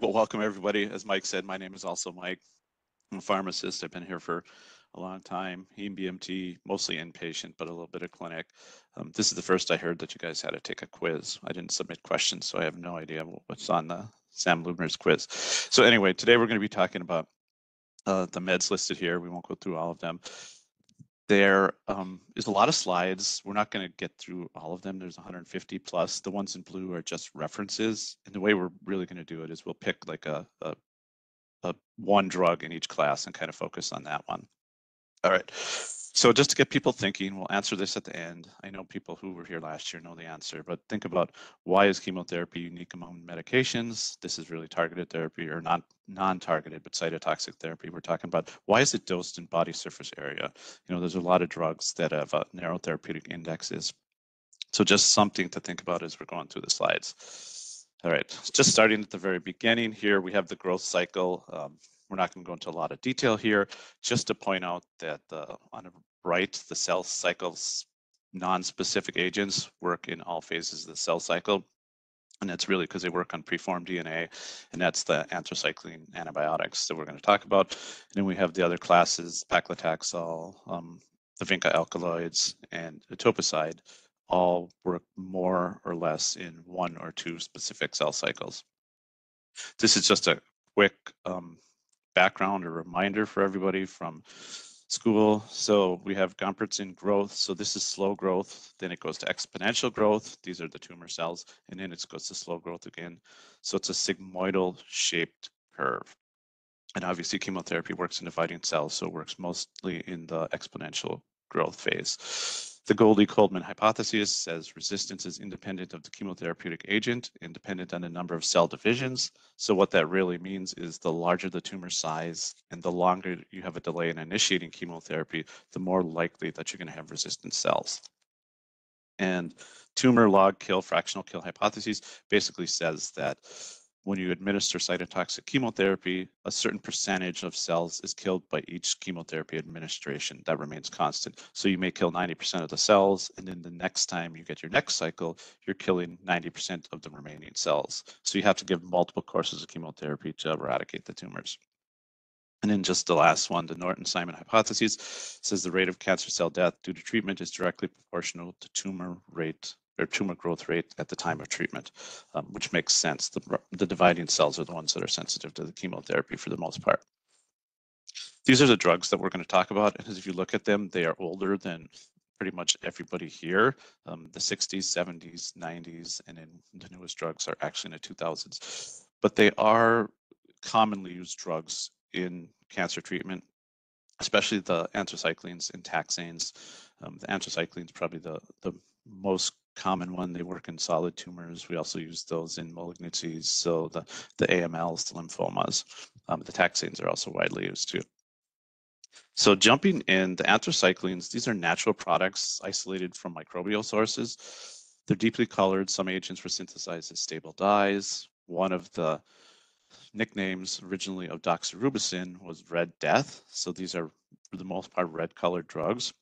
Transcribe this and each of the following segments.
Well, welcome everybody. As Mike said, my name is also Mike. I'm a pharmacist. I've been here for a long time. Heme BMT, mostly inpatient, but a little bit of clinic. Um, this is the first I heard that you guys had to take a quiz. I didn't submit questions, so I have no idea what's on the Sam Lubner's quiz. So anyway, today we're going to be talking about uh, the meds listed here. We won't go through all of them. There um, is a lot of slides. We're not going to get through all of them. There's 150 plus. The ones in blue are just references. And the way we're really going to do it is we'll pick like a, a, a one drug in each class and kind of focus on that one. All right. So just to get people thinking, we'll answer this at the end. I know people who were here last year know the answer, but think about why is chemotherapy unique among medications? This is really targeted therapy or not non-targeted, but cytotoxic therapy. We're talking about why is it dosed in body surface area? You know, there's a lot of drugs that have uh, narrow therapeutic indexes. So just something to think about as we're going through the slides. All right, just starting at the very beginning here, we have the growth cycle. Um, we're not going to go into a lot of detail here, just to point out that uh, on the right, the cell cycles non-specific agents work in all phases of the cell cycle. And that's really because they work on preformed DNA, and that's the anthracycline antibiotics that we're going to talk about. And then we have the other classes, paclitaxel, um, the vinca alkaloids, and etoposide, all work more or less in one or two specific cell cycles. This is just a quick um, background or reminder for everybody from school. So we have Gompertzian growth. So this is slow growth. Then it goes to exponential growth. These are the tumor cells. And then it goes to slow growth again. So it's a sigmoidal shaped curve. And obviously chemotherapy works in dividing cells. So it works mostly in the exponential growth phase. The Goldie-Coldman hypothesis says resistance is independent of the chemotherapeutic agent and dependent on the number of cell divisions. So what that really means is the larger the tumor size and the longer you have a delay in initiating chemotherapy, the more likely that you're going to have resistant cells. And tumor log kill fractional kill hypothesis basically says that when you administer cytotoxic chemotherapy, a certain percentage of cells is killed by each chemotherapy administration. That remains constant. So you may kill 90% of the cells, and then the next time you get your next cycle, you're killing 90% of the remaining cells. So you have to give multiple courses of chemotherapy to eradicate the tumors. And then just the last one, the Norton-Simon hypothesis says the rate of cancer cell death due to treatment is directly proportional to tumor rate or tumor growth rate at the time of treatment, um, which makes sense. The, the dividing cells are the ones that are sensitive to the chemotherapy for the most part. These are the drugs that we're going to talk about. And if you look at them, they are older than pretty much everybody here. Um, the 60s, 70s, 90s, and then the newest drugs are actually in the 2000s. But they are commonly used drugs in cancer treatment, especially the anthracyclines and taxanes. Um, the anthracyclines probably the, the most common one. They work in solid tumors. We also use those in malignancies. So the, the AMLs, the lymphomas, um, the taxanes are also widely used too. So jumping in, the anthracyclines, these are natural products isolated from microbial sources. They're deeply colored. Some agents were synthesized as stable dyes. One of the nicknames originally of doxorubicin was Red Death. So these are, for the most part, red colored drugs.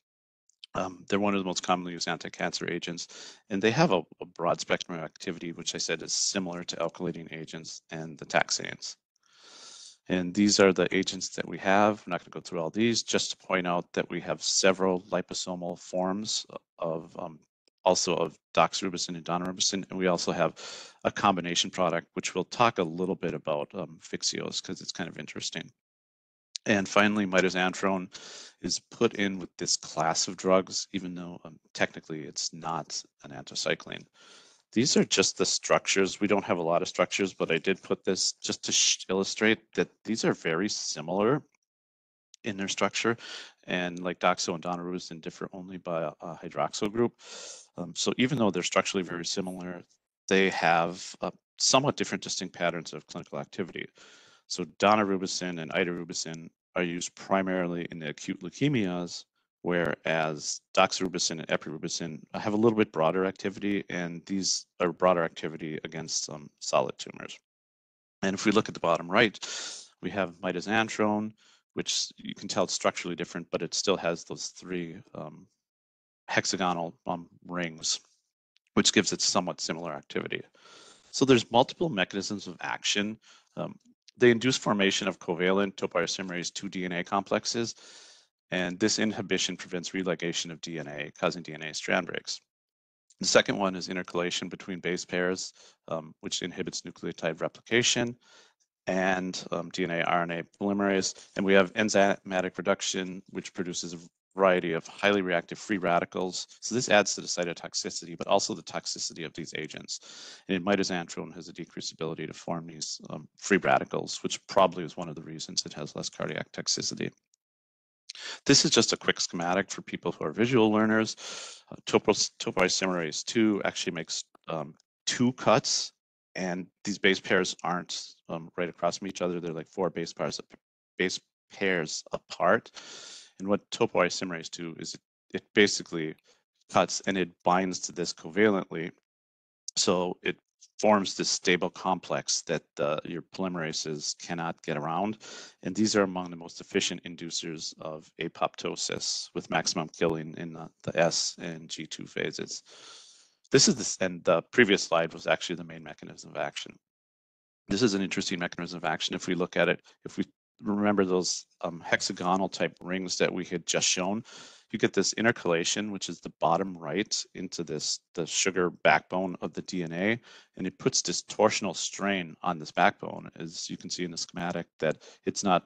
Um, they're one of the most commonly used anti-cancer agents, and they have a, a, broad spectrum of activity, which I said is similar to alkylating agents and the taxanes. And these are the agents that we have. I'm not going to go through all these, just to point out that we have several liposomal forms of um, also of doxorubicin and daunorubicin, and we also have a combination product, which we'll talk a little bit about um, Vyxeos because it's kind of interesting. And finally, mitoxantrone is put in with this class of drugs, even though um, technically it's not an anthracycline. These are just the structures. We don't have a lot of structures, but I did put this just to illustrate that these are very similar in their structure. And like doxo and daunorubicin differ only by a, a hydroxyl group. Um, so even though they're structurally very similar, they have uh, somewhat different distinct patterns of clinical activity. So daunorubicin and idarubicin are used primarily in the acute leukemias, whereas doxorubicin and epirubicin have a little bit broader activity, and these are broader activity against um, solid tumors. And if we look at the bottom right, we have mitoxantrone, which you can tell it's structurally different, but it still has those three um, hexagonal um, rings, which gives it somewhat similar activity. So there's multiple mechanisms of action Um, they induce formation of covalent topoisomerase 2 DNA complexes, and this inhibition prevents religation of DNA, causing DNA strand breaks. The second one is intercalation between base pairs, um, which inhibits nucleotide replication and um, DNA RNA polymerase. And we have enzymatic reduction, which produces variety of highly reactive free radicals. So this adds to the cytotoxicity, but also the toxicity of these agents. And mitoxantrone has a decreased ability to form these um, free radicals, which probably is one of the reasons it has less cardiac toxicity. This is just a quick schematic for people who are visual learners. Uh, topoisomerase 2 actually makes um, two cuts, and these base pairs aren't um, right across from each other. They're like four base pairs, base pairs apart. And what topoisomerase 2 is, it, it basically cuts and it binds to this covalently. So it forms this stable complex that uh, your polymerases cannot get around. And these are among the most efficient inducers of apoptosis with maximum killing in the, the S and G2 phases. This is this, and the previous slide was actually the main mechanism of action. This is an interesting mechanism of action. If we look at it, if we remember those um, hexagonal type rings that we had just shown, you get this intercalation, which is the bottom right into this, the sugar backbone of the DNA, and it puts this torsional strain on this backbone, as you can see in the schematic, that it's not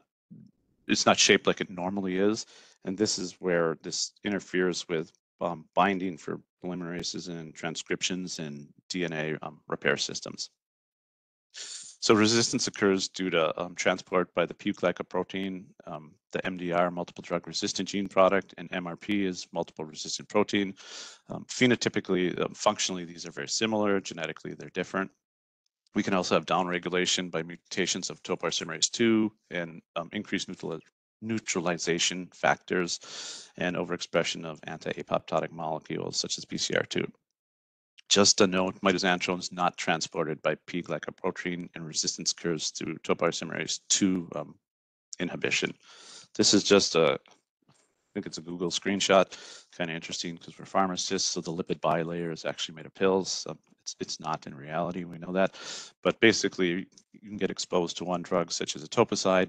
it's not shaped like it normally is. And this is where this interferes with um, binding for polymerases and transcriptions and DNA um, repair systems. So resistance occurs due to um, transport by the P-glycoprotein, um, the MDR, multiple drug resistant gene product, and MRP is multiple resistant protein. Um, phenotypically, um, functionally, these are very similar. Genetically, they're different. We can also have downregulation by mutations of topoisomerase 2 and um, increased neutralization factors and overexpression of anti-apoptotic molecules such as BCL2. Just a note, mitoxantrone is not transported by P-glycoprotein and resistance curves through topoisomerase 2 um, inhibition. This is just a, I think it's a Google screenshot, kind of interesting because we're pharmacists, so the lipid bilayer is actually made of pills. Um, it's, it's not in reality, we know that. But basically, you can get exposed to one drug such as a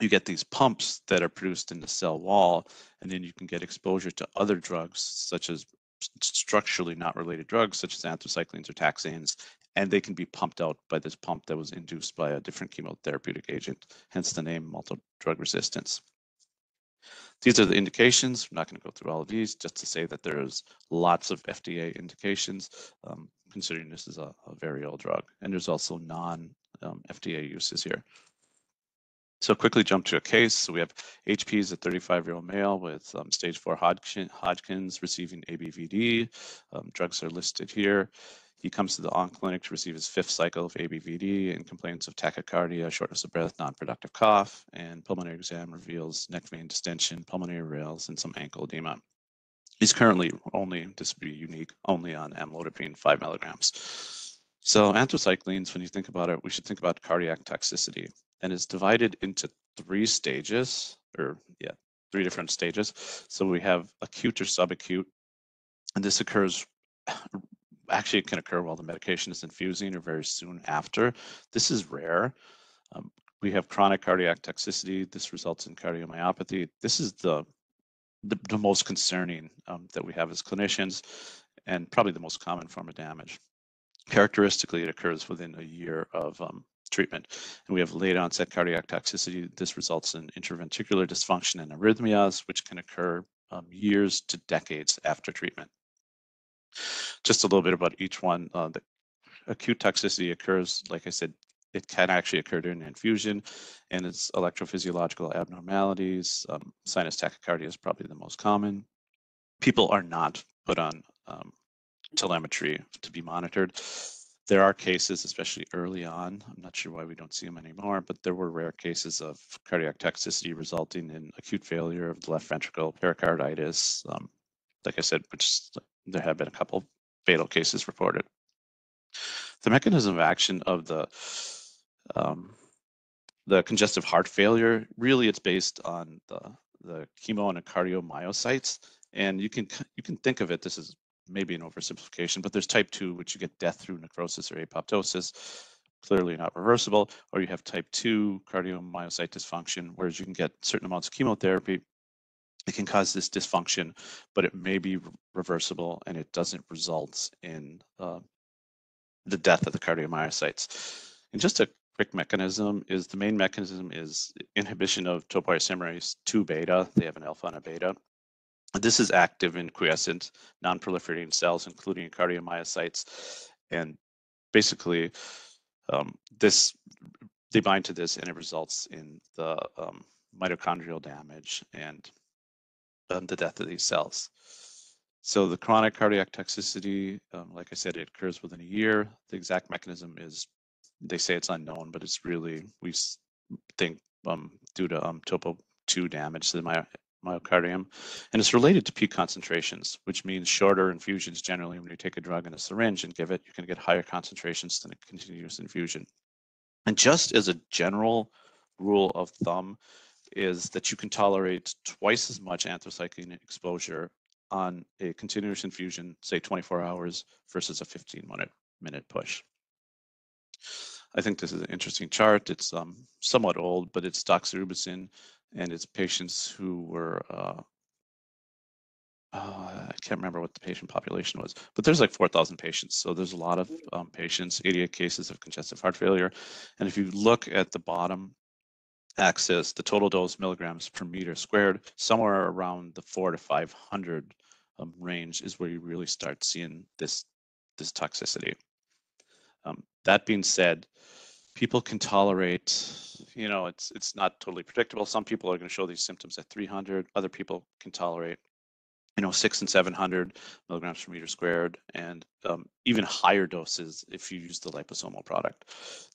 you get these pumps that are produced in the cell wall, and then you can get exposure to other drugs such as structurally not related drugs such as anthracyclines or taxanes, and they can be pumped out by this pump that was induced by a different chemotherapeutic agent, hence the name multi-drug resistance. These are the indications. I'm not going to go through all of these, just to say that there's lots of FDA indications, um, considering this is a, a, very old drug. And there's also non-FDA um, uses here. So quickly jump to a case. So we have HP is a 35-year-old male with um, stage four Hodgkin, Hodgkin's receiving ABVD. Um, drugs are listed here. He comes to the on clinic to receive his fifth cycle of ABVD and complains of tachycardia, shortness of breath, non-productive cough, and pulmonary exam reveals neck vein distension, pulmonary rales, and some ankle edema. He's currently only, this would be unique, only on amlodipine 5 milligrams. So anthracyclines, when you think about it, we should think about cardiac toxicity and is divided into three stages, or yeah, three different stages. So we have acute or subacute, and this occurs actually it can occur while the medication is infusing or very soon after. This is rare. Um, we have chronic cardiac toxicity. This results in cardiomyopathy. This is the the, the most concerning um, that we have as clinicians, and probably the most common form of damage. Characteristically, it occurs within a year of um, treatment. And we have late onset cardiac toxicity. This results in interventricular dysfunction and arrhythmias, which can occur um, years to decades after treatment. Just a little bit about each one. Uh, the acute toxicity occurs, like I said, it can actually occur during infusion, and it's electrophysiological abnormalities. Um, sinus tachycardia is probably the most common. People are not put on um, telemetry to be monitored. There are cases, especially early on, I'm not sure why we don't see them anymore, but there were rare cases of cardiac toxicity resulting in acute failure of the left ventricle, pericarditis. Um, like I said, which there have been a couple fatal cases reported. The mechanism of action of the um, the congestive heart failure, really it's based on the, the chemo and cardiomyocytes. And you can you can think of it, this is maybe an oversimplification, but there's type 2, which you get death through necrosis or apoptosis. clearly not reversible, or you have type 2 cardiomyocyte dysfunction, whereas you can get certain amounts of chemotherapy. It can cause this dysfunction, but it may be reversible and it doesn't result in uh, the death of the cardiomyocytes. And just a quick mechanism is the main mechanism is inhibition of topoisomerase 2 beta. They have an alpha and a beta. This is active in quiescent non-proliferating cells, including cardiomyocytes. And basically, um, this they bind to this and it results in the um, mitochondrial damage and um, the death of these cells. So the chronic cardiac toxicity, um, like I said, it occurs within a year. The exact mechanism is, they say it's unknown, but it's really, we think um, due to um, topo 2 damage to the myocardium. And it's related to peak concentrations, which means shorter infusions generally when you take a drug in a syringe and give it, you can get higher concentrations than a continuous infusion. And just as a general rule of thumb is that you can tolerate twice as much anthracycline exposure on a continuous infusion, say 24 hours versus a 15 minute, minute push. I think this is an interesting chart. It's um, somewhat old, but it's doxorubicin and it's patients who were, uh, uh, I can't remember what the patient population was, but there's like 4,000 patients. So there's a lot of um, patients, 88 cases of congestive heart failure. And if you look at the bottom axis, the total dose milligrams per meter squared, somewhere around the four to 500 um, range is where you really start seeing this, this toxicity. Um, that being said, people can tolerate, you know, it's it's not totally predictable. Some people are going to show these symptoms at 300. Other people can tolerate you know, six and 700 milligrams per meter squared, and um, even higher doses if you use the liposomal product.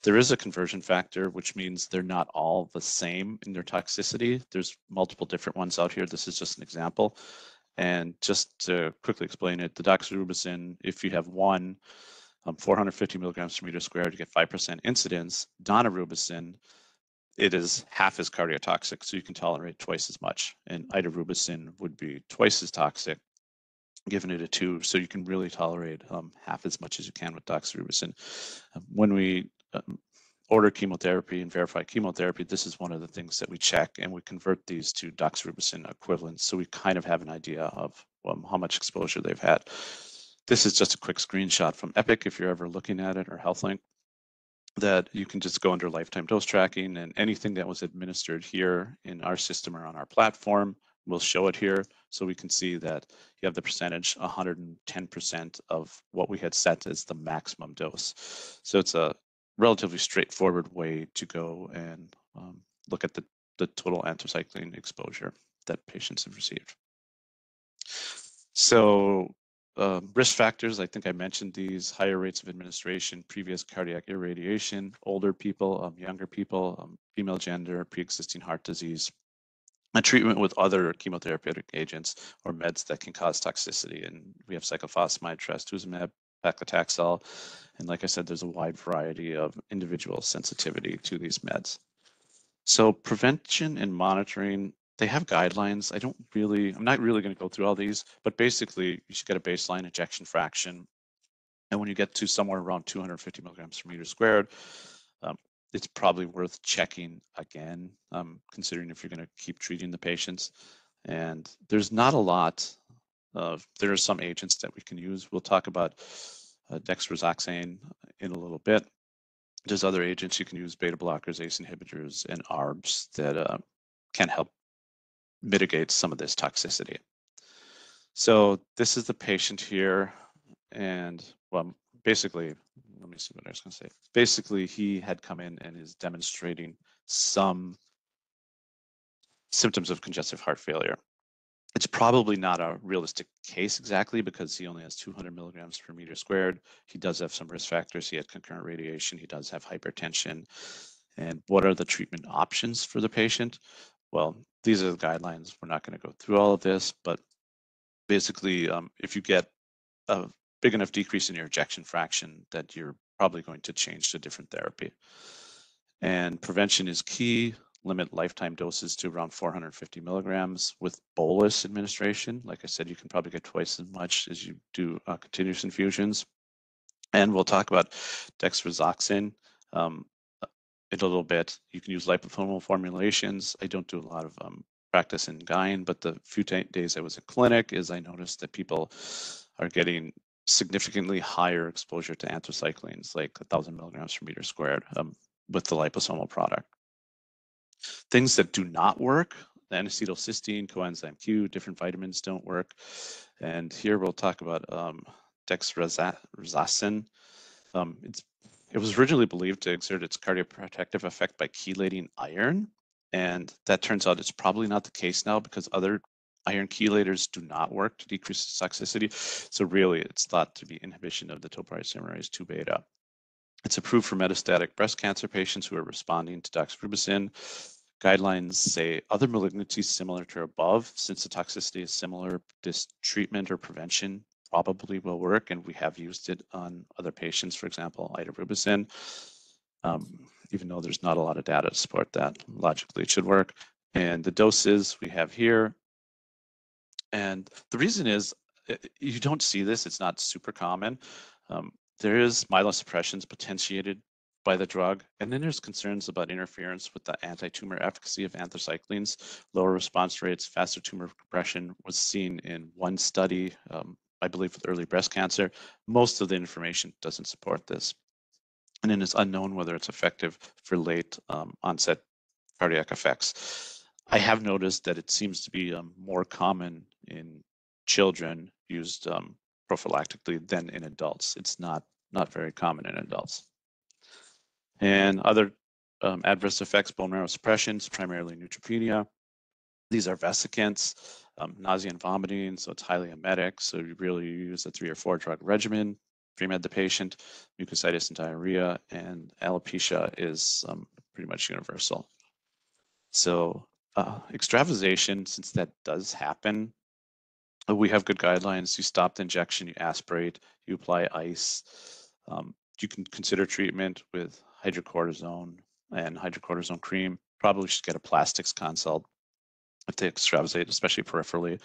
There is a conversion factor, which means they're not all the same in their toxicity. There's multiple different ones out here. This is just an example. And just to quickly explain it, the doxorubicin, if you have one, um, 450 milligrams per meter squared, you get 5% incidence. Daunorubicin, it is half as cardiotoxic, so you can tolerate twice as much. And idarubicin would be twice as toxic, given it a two, so you can really tolerate um, half as much as you can with doxorubicin. Um, when we um, order chemotherapy and verify chemotherapy, this is one of the things that we check, and we convert these to doxorubicin equivalents, so we kind of have an idea of um, how much exposure they've had. This is just a quick screenshot from Epic if you're ever looking at it, or HealthLink that you can just go under lifetime dose tracking and anything that was administered here in our system or on our platform, we'll show it here so we can see that you have the percentage 110% of what we had set as the maximum dose. So it's a relatively straightforward way to go and um, look at the, the total anthracycline exposure that patients have received. So uh, risk factors, I think I mentioned these higher rates of administration, previous cardiac irradiation, older people, um, younger people, um, female gender, pre-existing heart disease, and treatment with other chemotherapeutic agents or meds that can cause toxicity. And we have cyclophosphamide, trastuzumab, paclitaxel, and like I said, there's a wide variety of individual sensitivity to these meds. So prevention and monitoring they have guidelines. I don't really, I'm not really going to go through all these, but basically you should get a baseline ejection fraction. And when you get to somewhere around 250 milligrams per meter squared, um, it's probably worth checking again, um, considering if you're going to keep treating the patients. And there's not a lot of, there are some agents that we can use. We'll talk about uh, in a little bit. There's other agents you can use, beta blockers, ACE inhibitors, and ARBs that uh, can help mitigate some of this toxicity. So this is the patient here, and well, basically, let me see what I was going to say. Basically, he had come in and is demonstrating some symptoms of congestive heart failure. It's probably not a realistic case exactly because he only has 200 milligrams per meter squared. He does have some risk factors. He had concurrent radiation. He does have hypertension. And what are the treatment options for the patient? Well, these are the guidelines. We're not going to go through all of this, but basically, um, if you get a big enough decrease in your ejection fraction, that you're probably going to change to different therapy. And prevention is key. Limit lifetime doses to around 450 milligrams with bolus administration. Like I said, you can probably get twice as much as you do uh, continuous infusions. And we'll talk about dexrazoxane. um, a little bit. You can use liposomal formulations. I don't do a lot of um, practice in GYN, but the few days I was in clinic is I noticed that people are getting significantly higher exposure to anthracyclines, like 1,000 milligrams per meter squared um, with the liposomal product. Things that do not work, the N-acetylcysteine, coenzyme Q, different vitamins don't work. And here we'll talk about um. Um, it's, it was originally believed to exert its cardioprotective effect by chelating iron, and that turns out it's probably not the case now because other iron chelators do not work to decrease toxicity. So really, it's thought to be inhibition of the topoisomerase 2 beta. It's approved for metastatic breast cancer patients who are responding to doxorubicin. Guidelines say other malignancies similar to above, since the toxicity is similar, this treatment or prevention probably will work, and we have used it on other patients, for example, idarubicin. Um, even though there's not a lot of data to support that, logically it should work. And the doses we have here and the reason is eh, you don't see this, it's not super common. Um, there is myelosuppressions potentiated by the drug, and then there's concerns about interference with the anti-tumor efficacy of anthracyclines. Lower response rates, faster tumor compression was seen in one study, um, I believe with early breast cancer. Most of the information doesn't support this. And then it's unknown whether it's effective for late um, onset cardiac effects. I have noticed that it seems to be um, more common in children used um, prophylactically than in adults. It's not not very common in adults. And other um, adverse effects, bone marrow suppressions, primarily neutropenia. These are vesicants, um, nausea and vomiting, so it's highly emetic. So you really use a three or four drug regimen, pre-med the patient, mucositis and diarrhea, and alopecia is um, pretty much universal. So uh, extravasation, since that does happen, uh, we have good guidelines. You stop the injection, you aspirate, you apply ice. Um, you can consider treatment with hydrocortisone and hydrocortisone cream. Probably should get a plastics consult if they extravasate, especially peripherally.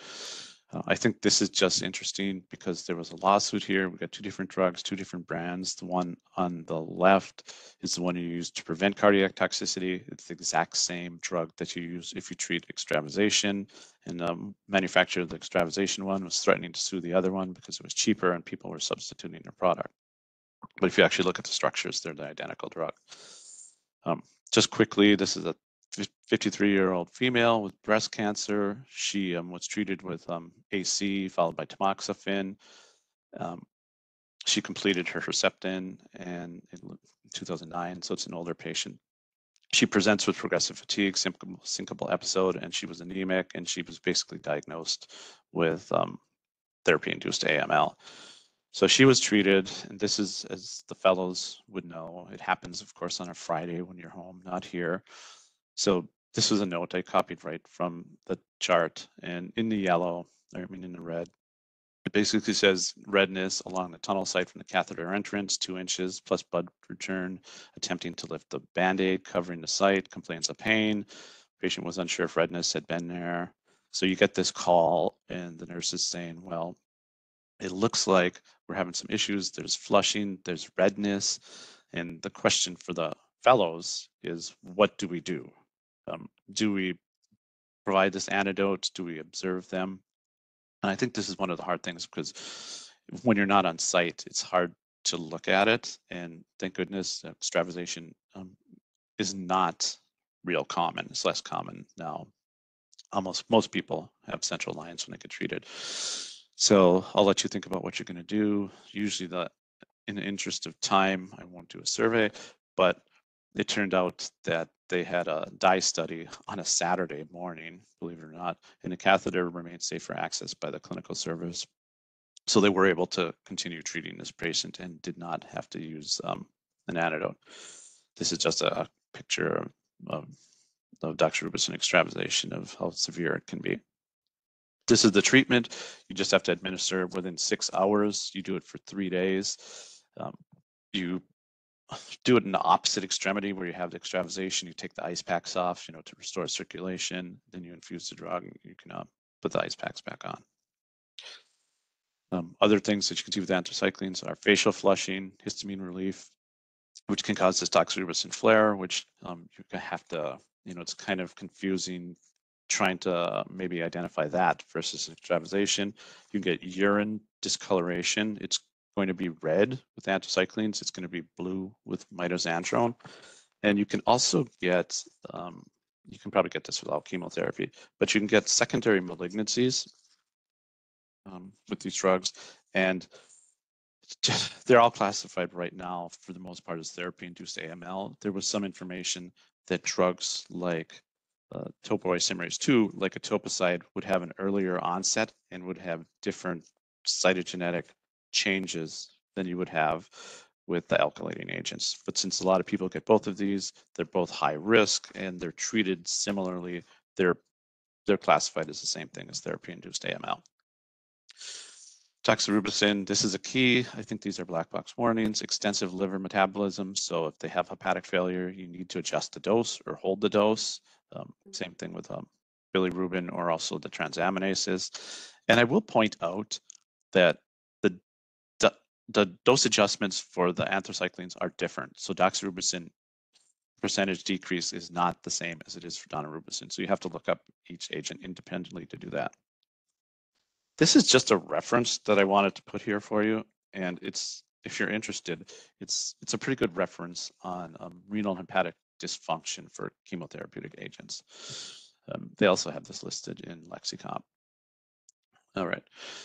Uh, I think this is just interesting because there was a lawsuit here. We got two different drugs, two different brands. The one on the left is the one you use to prevent cardiac toxicity. It's the exact same drug that you use if you treat extravasation. And the um, manufacturer of the extravasation one was threatening to sue the other one because it was cheaper and people were substituting their product. But if you actually look at the structures, they're the identical drug. Um, just quickly, this is a 53 year old female with breast cancer. She um, was treated with um, AC followed by tamoxifen. Um, she completed her Herceptin and in 2009, so it's an older patient. She presents with progressive fatigue, syncopal episode, and she was anemic, and she was basically diagnosed with um, therapy-induced AML. So she was treated, and this is, as the fellows would know, it happens, of course, on a Friday when you're home, not here. So this was a note I copied right from the chart and in the yellow, I mean in the red, it basically says redness along the tunnel site from the catheter entrance, two inches plus blood return, attempting to lift the band-aid, covering the site, complains of pain. Patient was unsure if redness had been there. So you get this call and the nurse is saying, well, it looks like we're having some issues. There's flushing, there's redness. And the question for the fellows is, what do we do? Um, do we provide this antidote? Do we observe them? And I think this is one of the hard things because when you're not on site, it's hard to look at it. And thank goodness, extravasation um, is not real common. It's less common now. Almost most people have central lines when they get treated. So I'll let you think about what you're going to do. Usually, the in the interest of time, I won't do a survey, but it turned out that they had a dye study on a Saturday morning, believe it or not, and the catheter remained safe for access by the clinical service. So they were able to continue treating this patient and did not have to use um, an antidote. This is just a picture of, of, of doxorubicin extravasation of how severe it can be. This is the treatment. You just have to administer within six hours. You do it for three days. Um, you do it in the opposite extremity where you have the extravasation, you take the ice packs off, you know, to restore circulation, then you infuse the drug and you can uh, put the ice packs back on. Um, other things that you can see with anthracyclines are facial flushing, histamine release, which can cause this doxorubicin flare, which um, you have to, you know, it's kind of confusing trying to maybe identify that versus extravasation. You get urine discoloration. It's going to be red with anthracyclines. It's going to be blue with mitoxantrone. And you can also get, um, you can probably get this without chemotherapy, but you can get secondary malignancies um, with these drugs. And they're all classified right now for the most part as therapy-induced AML. There was some information that drugs like uh, topoisomerase 2, like etoposide, would have an earlier onset and would have different cytogenetic changes than you would have with the alkylating agents. But since a lot of people get both of these, they're both high risk and they're treated similarly. They're they're classified as the same thing as therapy-induced AML. Doxorubicin, this is a key. I think these are black box warnings. Extensive liver metabolism. So if they have hepatic failure, you need to adjust the dose or hold the dose. Um, same thing with um, bilirubin or also the transaminases. And I will point out that the, dose adjustments for the anthracyclines are different. So doxorubicin percentage decrease is not the same as it is for daunorubicin. So you have to look up each agent independently to do that. This is just a reference that I wanted to put here for you. And it's, if you're interested, it's it's a pretty good reference on um, renal and hepatic dysfunction for chemotherapeutic agents. Um, they also have this listed in Lexicomp. All right,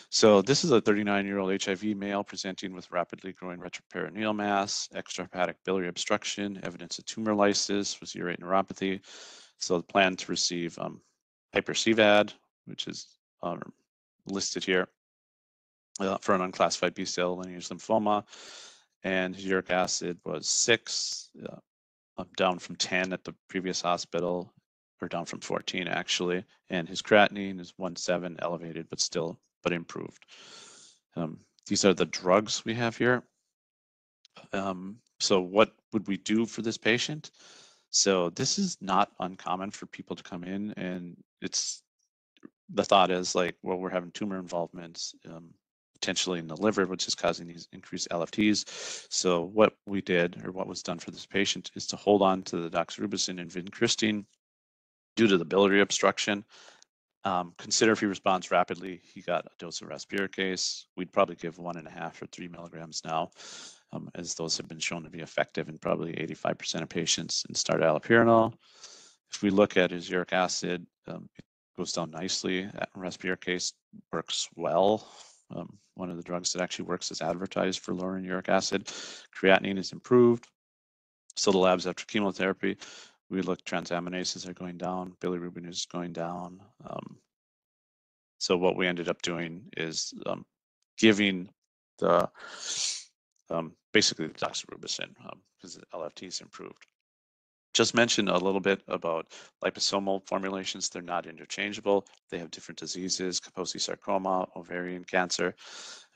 so this is a 39-year-old HIV male presenting with rapidly growing retroperitoneal mass, extrahepatic biliary obstruction, evidence of tumor lysis with urate nephropathy. So the plan to receive um, hyper-CVAD, which is um, listed here uh, for an unclassified B-cell lineage lymphoma. And uric acid was six, uh, down from 10 at the previous hospital, or down from 14 actually. And his creatinine is 1.7 elevated, but still, but improved. Um, these are the drugs we have here. Um, so what would we do for this patient? So this is not uncommon for people to come in and it's the thought is like, well, we're having tumor involvements um, potentially in the liver, which is causing these increased LFTs. So what we did, or what was done for this patient, is to hold on to the doxorubicin and vincristine due to the biliary obstruction. Um, consider if he responds rapidly, he got a dose of rasburicase. We'd probably give one and a half or three milligrams now, um, as those have been shown to be effective in probably 85% of patients, and start allopurinol. If we look at his uric acid, um, it goes down nicely. Rasburicase works well. Um, one of the drugs that actually works as advertised for lowering uric acid. Creatinine is improved. So the labs after chemotherapy, we look transaminases are going down, bilirubin is going down. Um, so what we ended up doing is um, giving the um, basically the doxorubicin because um, the LFT is improved just mentioned a little bit about liposomal formulations. They're not interchangeable. They have different diseases, Kaposi sarcoma, ovarian cancer.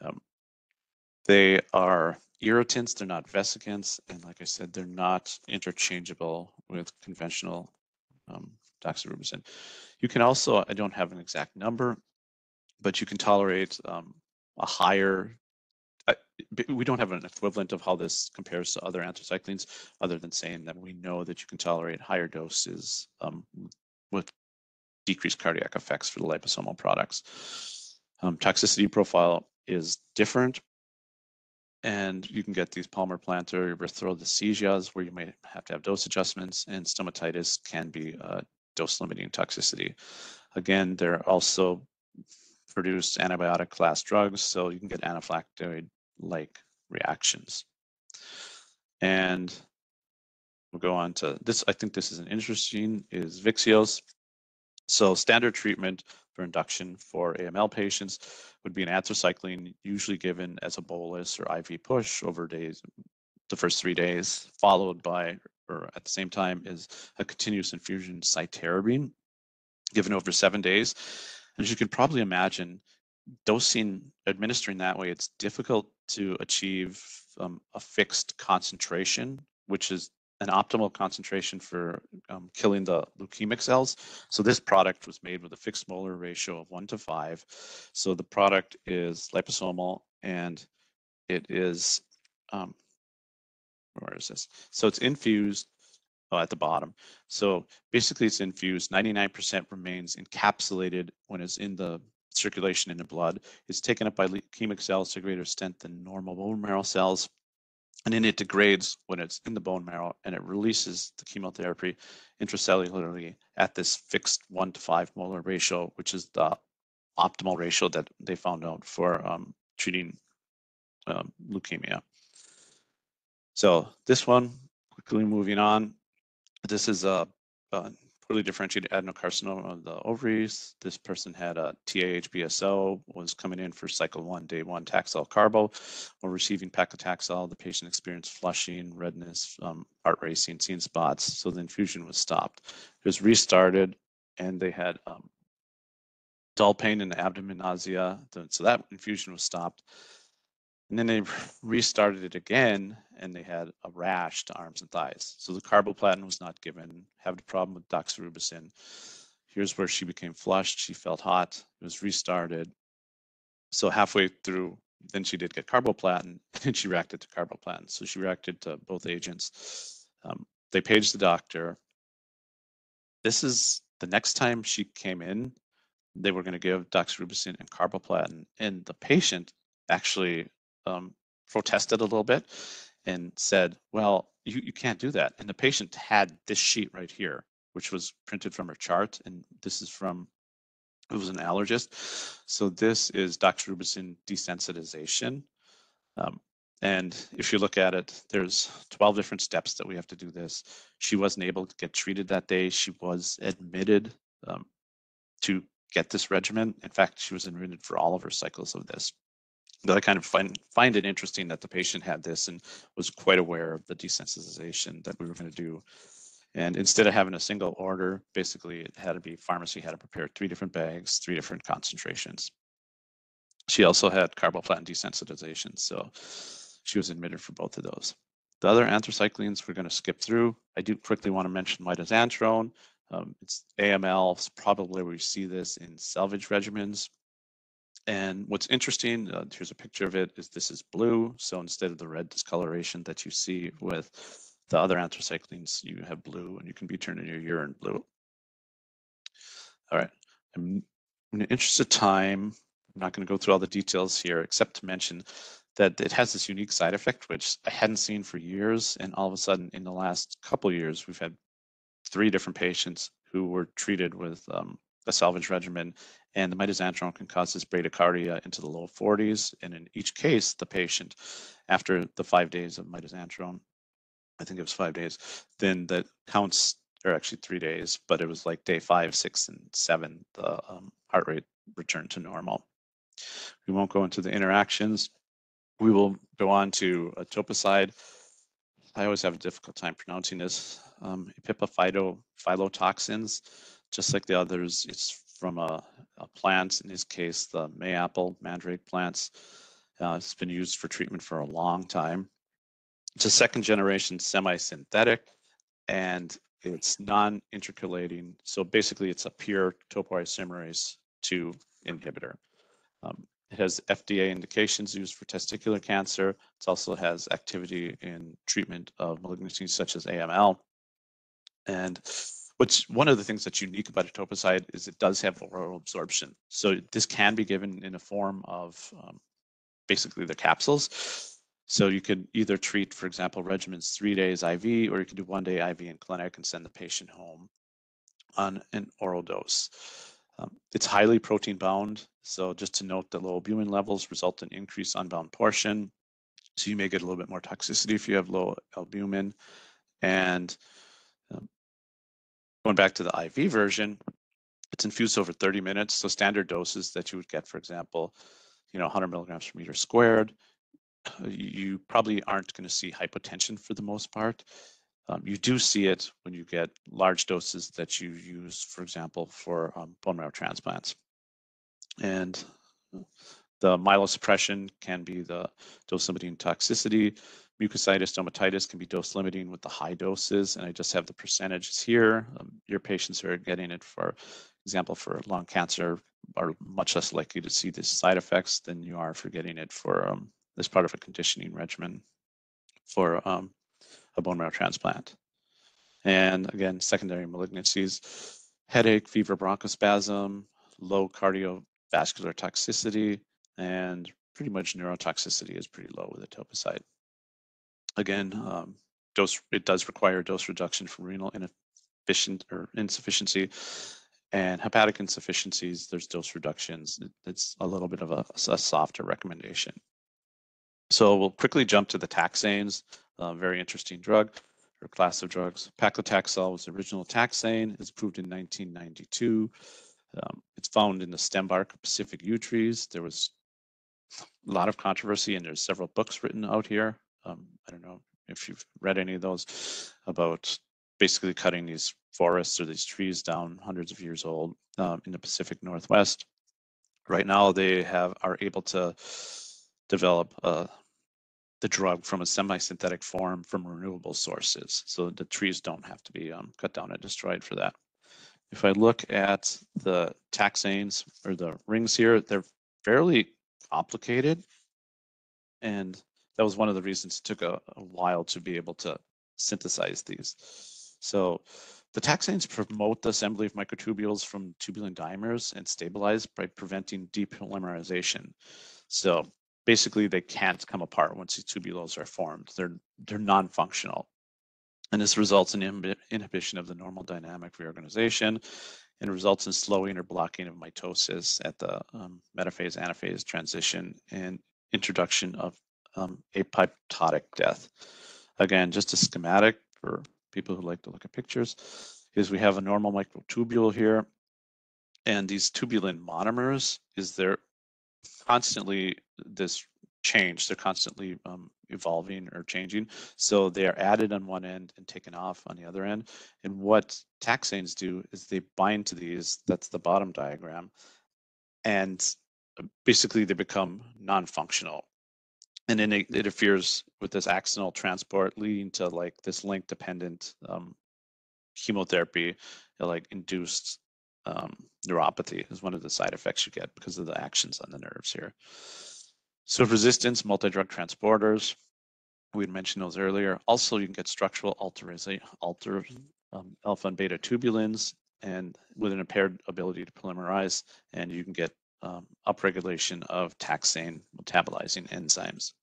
Um, they are irritants, they're not vesicants. And like I said, they're not interchangeable with conventional um, doxorubicin. You can also, I don't have an exact number, but you can tolerate um, a higher we don't have an equivalent of how this compares to other anthracyclines, other than saying that we know that you can tolerate higher doses um, with decreased cardiac effects for the liposomal products. Um, toxicity profile is different, and you can get these palmar-plantar erythrodysesthesias where you may have to have dose adjustments, and stomatitis can be uh, dose-limiting toxicity. Again, they're also produced antibiotic class drugs, so you can get anaphylactoid like reactions. And we'll go on to this. I think this is an interesting is Vyxeos. So standard treatment for induction for AML patients would be an anthracycline, usually given as a bolus or IV push over days, the first three days, followed by, or at the same time, is a continuous infusion cytarabine, given over seven days. As you can probably imagine, dosing, administering that way, it's difficult to achieve um, a fixed concentration, which is an optimal concentration for um, killing the leukemic cells. So this product was made with a fixed molar ratio of one to five. So the product is liposomal and it is um, where is this? So it's infused oh, at the bottom. So basically it's infused, 99% remains encapsulated when it's in the circulation in the blood. It's taken up by leukemic cells to a greater extent than normal bone marrow cells. And then it degrades when it's in the bone marrow and it releases the chemotherapy intracellularly at this fixed one to five molar ratio, which is the optimal ratio that they found out for um, treating um, leukemia. So this one, quickly moving on. This is a, a poorly differentiated adenocarcinoma of the ovaries. This person had a TAH-BSO, was coming in for cycle one, day one Taxol carbo. While receiving paclitaxel, the patient experienced flushing, redness, um, heart racing, seeing spots. So the infusion was stopped. It was restarted and they had um, dull pain in the abdomen, nausea. So that infusion was stopped. And then they restarted it again and they had a rash to arms and thighs. So the carboplatin was not given, had a problem with doxorubicin. Here's where she became flushed. She felt hot. It was restarted. So halfway through, then she did get carboplatin and she reacted to carboplatin. So she reacted to both agents. Um, they paged the doctor. This is the next time she came in, they were going to give doxorubicin and carboplatin. And the patient actually um, protested a little bit and said, well, you, you can't do that. And the patient had this sheet right here, which was printed from her chart. And this is from, it was an allergist. So this is doxorubicin desensitization. Um, and if you look at it, there's 12 different steps that we have to do this. She wasn't able to get treated that day. She was admitted um, to get this regimen. In fact, she was admitted for all of her cycles of this. But I kind of find find it interesting that the patient had this and was quite aware of the desensitization that we were going to do. And instead of having a single order, basically it had to be pharmacy had to prepare three different bags, three different concentrations. She also had carboplatin desensitization, so she was admitted for both of those. The other anthracyclines we're going to skip through. I do quickly want to mention mitoxantrone. Um, it's AML, it's probably where we see this in salvage regimens. And what's interesting, uh, here's a picture of it, is this is blue. So instead of the red discoloration that you see with the other anthracyclines, you have blue and you can be turning your urine blue. All right, I'm in the interest of time, I'm not gonna go through all the details here, except to mention that it has this unique side effect, which I hadn't seen for years. And all of a sudden in the last couple years, we've had three different patients who were treated with um, a salvage regimen and the mitoxantrone can cause this bradycardia into the low 40s. And in each case, the patient, after the five days of mitoxantrone, I think it was five days, then the counts are actually three days, but it was like day five, six, and seven, the um, heart rate returned to normal. We won't go into the interactions. We will go on to etoposide. I always have a difficult time pronouncing this. Um, just like the others, it's from a, a plant, in this case, the mayapple, mandrake plants. Uh, it's been used for treatment for a long time. It's a second generation semi-synthetic and it's non-intercalating. So basically it's a pure topoisomerase 2 inhibitor. Um, it has FDA indications used for testicular cancer. It also has activity in treatment of malignancies such as AML. And What's one of the things that's unique about etoposide is it does have oral absorption. So this can be given in a form of um, basically the capsules. So you could either treat, for example, regimens three days IV, or you could do one day IV in clinic and send the patient home on an oral dose. Um, it's highly protein bound. So just to note the low albumin levels result in increased unbound portion. So you may get a little bit more toxicity if you have low albumin. And um, Going back to the IV version, it's infused over 30 minutes. So standard doses that you would get, for example, you know, 100 milligrams per meter squared. You probably aren't going to see hypotension for the most part. Um, you do see it when you get large doses that you use, for example, for um, bone marrow transplants. And the myelosuppression can be the dose-limiting toxicity. Mucositis, stomatitis can be dose limiting with the high doses, and I just have the percentages here. Um, your patients who are getting it, for example, for lung cancer are much less likely to see these side effects than you are for getting it for um, as part of a conditioning regimen for um, a bone marrow transplant. And again, secondary malignancies, headache, fever, bronchospasm, low cardiovascular toxicity, and pretty much neurotoxicity is pretty low with etoposide. Again, um, dose it does require dose reduction for renal inefficient or insufficiency and hepatic insufficiencies. There's dose reductions. It's a little bit of a, a softer recommendation. So we'll quickly jump to the taxanes, very interesting drug or class of drugs. Paclitaxel was the original taxane. It's approved in 1992. Um, it's found in the stem bark of Pacific yew trees. There was a lot of controversy, and there's several books written out here. Um, I don't know if you've read any of those about basically cutting these forests or these trees down hundreds of years old um, in the Pacific Northwest. Right now, they have are able to develop uh, the drug from a semi-synthetic form from renewable sources. So the trees don't have to be um, cut down and destroyed for that. If I look at the taxanes or the rings here, they're fairly complicated. And that was one of the reasons it took a, a while to be able to synthesize these. So the taxanes promote the assembly of microtubules from tubulin dimers and stabilize by preventing depolymerization. So basically they can't come apart once these tubules are formed. They're they're non-functional. And this results in inhibition of the normal dynamic reorganization and results in slowing or blocking of mitosis at the um, metaphase anaphase transition and introduction of um, apoptotic death. Again, just a schematic for people who like to look at pictures is we have a normal microtubule here and these tubulin monomers is there constantly this change. They're constantly um, evolving or changing. So they are added on one end and taken off on the other end. And what taxanes do is they bind to these, that's the bottom diagram, and uh, basically they become non-functional. And then it interferes with this axonal transport leading to like this link dependent um, chemotherapy, like induced um, neuropathy is one of the side effects you get because of the actions on the nerves here. So resistance, multi-drug transporters, we had mentioned those earlier. Also, you can get structural alteration, alter um, alpha and beta tubulins, and with an impaired ability to polymerize, and you can get um, upregulation of taxane metabolizing enzymes.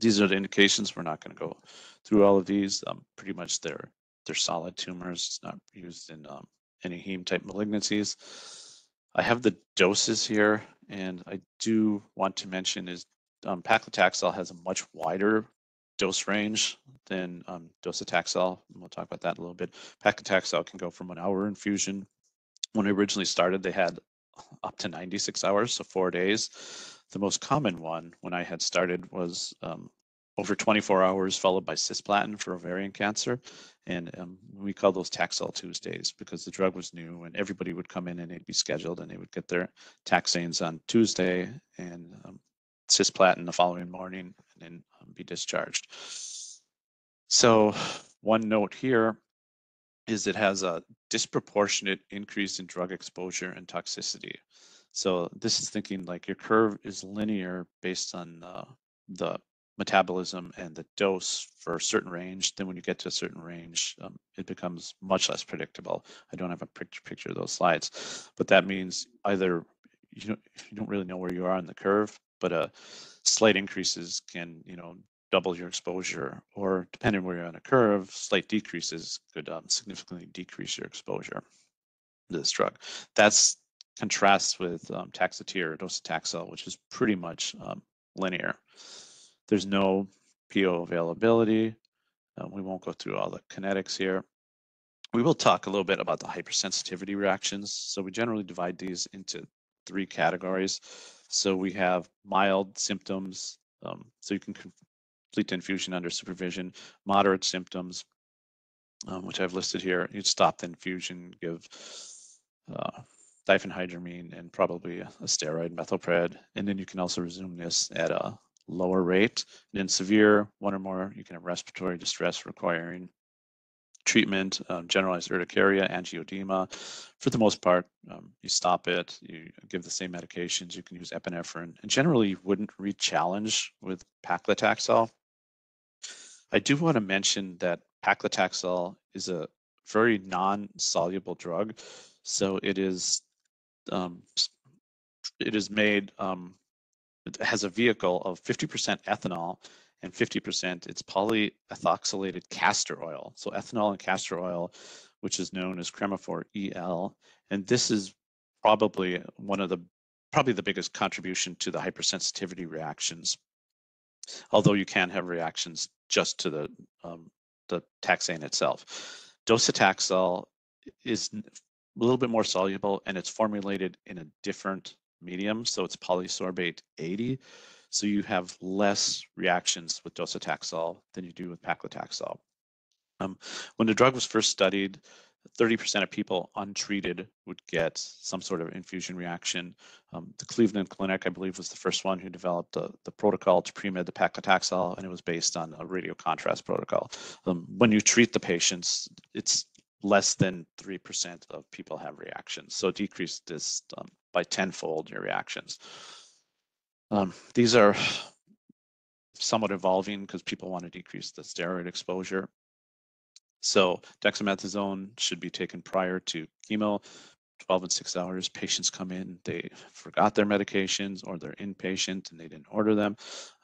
These are the indications. We're not going to go through all of these. Um, pretty much they're they're solid tumors. It's not used in um, any heme type malignancies. I have the doses here, and I do want to mention is um, paclitaxel has a much wider dose range than um, docetaxel. We'll talk about that a little bit. Paclitaxel can go from an hour infusion. When I originally started, they had up to 96 hours, so four days. The most common one when I had started was um, over 24 hours, followed by cisplatin for ovarian cancer. And um, we call those Taxol Tuesdays because the drug was new and everybody would come in and they'd be scheduled and they would get their taxanes on Tuesday and um, cisplatin the following morning and then um, be discharged. So one note here is it has a disproportionate increase in drug exposure and toxicity. So this is thinking like your curve is linear based on uh, the metabolism and the dose for a certain range, then when you get to a certain range, um, it becomes much less predictable. I don't have a picture, of those slides, but that means either you don't, you don't really know where you are on the curve, but uh, slight increases can, you know, double your exposure, or depending where you're on a curve, slight decreases could um, significantly decrease your exposure to this drug. That's contrasts with um, Taxotere or docetaxel, which is pretty much um, linear. There's no PO availability. Uh, we won't go through all the kinetics here. We will talk a little bit about the hypersensitivity reactions. So we generally divide these into three categories. So we have mild symptoms, um, so you can complete infusion under supervision, moderate symptoms, um, which I've listed here. You'd stop the infusion, give uh, diphenhydramine and probably a, steroid, methylpred, and then you can also resume this at a lower rate. And in severe, one or more, you can have respiratory distress requiring treatment, um, generalized urticaria, angioedema. For the most part, um, you stop it, you give the same medications, you can use epinephrine, and generally you wouldn't re-challenge with paclitaxel. I do want to mention that paclitaxel is a very non-soluble drug, so it is um, it is made um, it has a vehicle of 50% ethanol and 50% it's polyethoxylated castor oil. So ethanol and castor oil, which is known as Cremophor EL, and this is probably one of the probably the biggest contribution to the hypersensitivity reactions. Although you can have reactions just to the um, the taxane itself. Docetaxel is a little bit more soluble and it's formulated in a different medium, so it's polysorbate 80. So you have less reactions with docetaxel than you do with paclitaxel. Um, when the drug was first studied, 30% of people untreated would get some sort of infusion reaction. Um, the Cleveland Clinic, I believe, was the first one who developed the, the protocol to pre-med the paclitaxel, and it was based on a radio contrast protocol. Um, when you treat the patients, it's less than 3% of people have reactions. So decrease this um, by tenfold your reactions. Um, these are somewhat evolving because people want to decrease the steroid exposure. So dexamethasone should be taken prior to chemo. 12 and 6 hours, patients come in, they forgot their medications or they're inpatient and they didn't order them.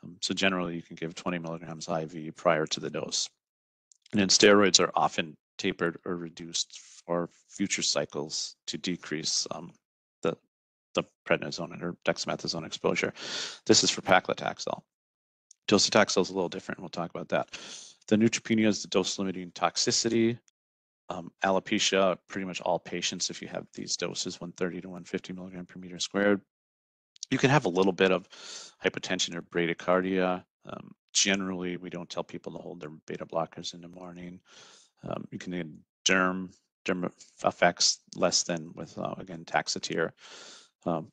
Um, so generally you can give 20 milligrams IV prior to the dose. And then steroids are often tapered or reduced for future cycles to decrease um, the, the prednisone or dexamethasone exposure. This is for paclitaxel. Docetaxel is a little different. We'll talk about that. The neutropenia is the dose-limiting toxicity. Um, alopecia, pretty much all patients, if you have these doses, 130 to 150 milligram per meter squared. You can have a little bit of hypotension or bradycardia. Um, generally, we don't tell people to hold their beta blockers in the morning. Um, you can get derm, derm effects less than with, uh, again, Taxotere. Um,